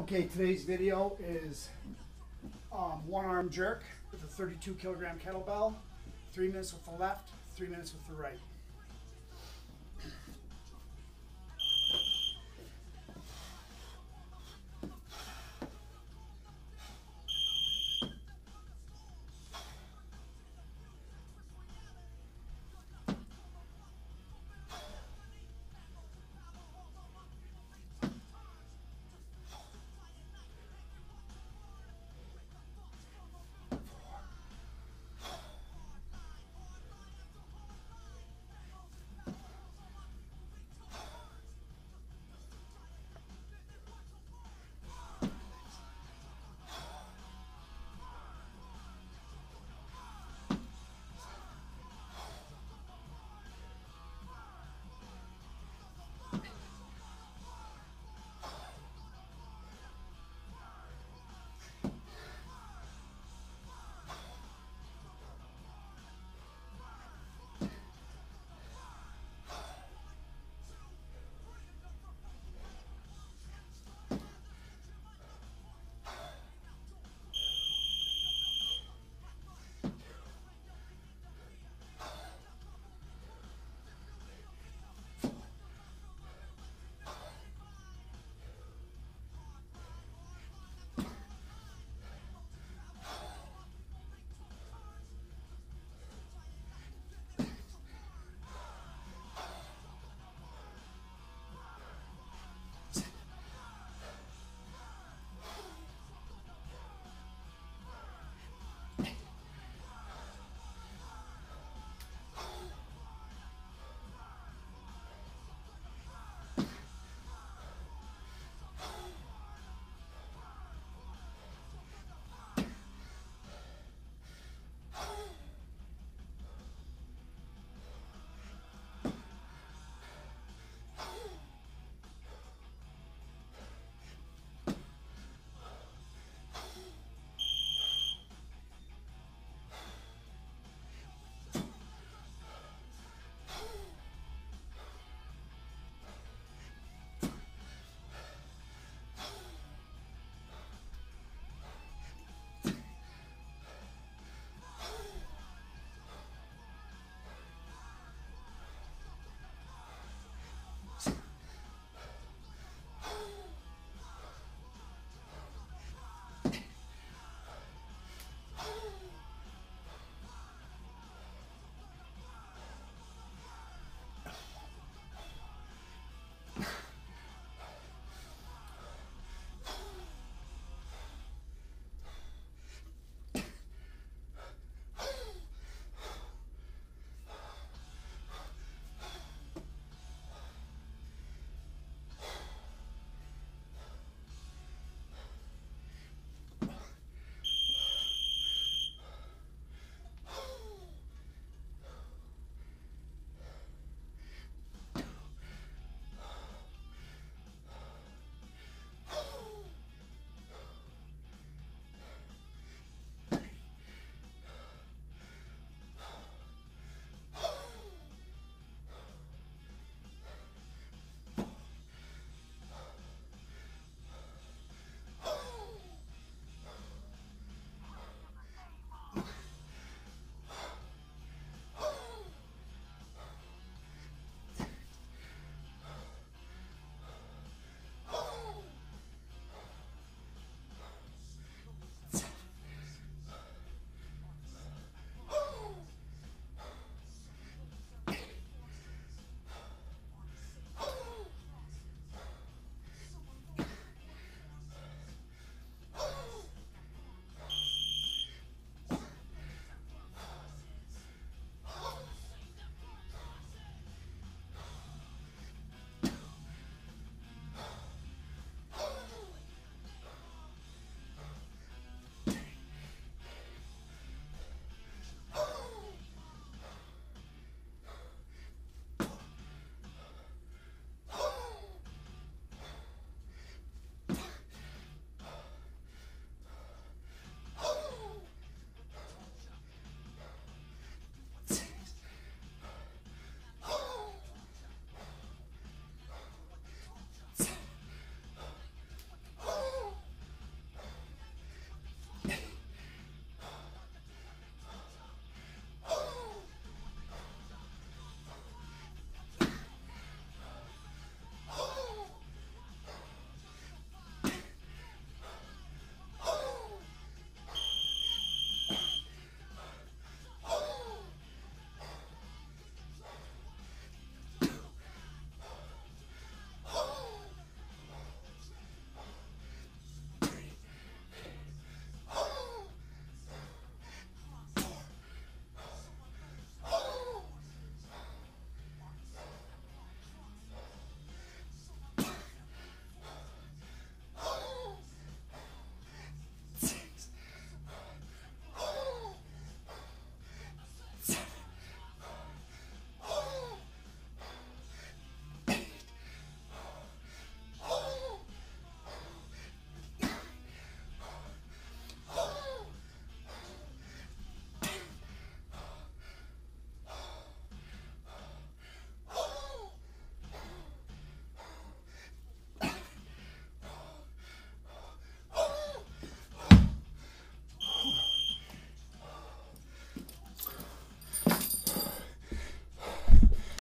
Okay, today's video is um, one arm jerk with a 32 kilogram kettlebell, three minutes with the left, three minutes with the right.